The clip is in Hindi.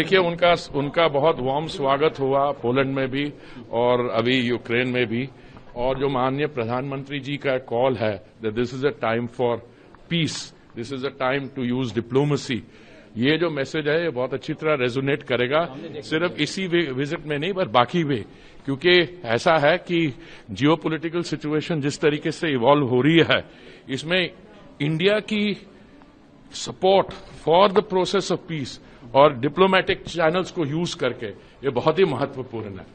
देखिए उनका उनका बहुत वार्म स्वागत हुआ पोलैंड में भी और अभी यूक्रेन में भी। और जो माननीय प्रधानमंत्री जी का कॉल है this is a time for peace this is a time to use diplomacy ये जो मैसेज है ये बहुत अच्छी तरह रेजोनेट करेगा। सिर्फ़ इसी विज़िट में नहीं पर बाकी भी क्योंकि ऐसा है कि जियो पोलिटिकल सिचुएशन जिस तरीके से इवॉल्व हो रही है इसमें इंडिया की support for the process of peace और डिप्लोमेटिक चैनल्स को यूज़ करके ये बहुत ही महत्वपूर्ण है।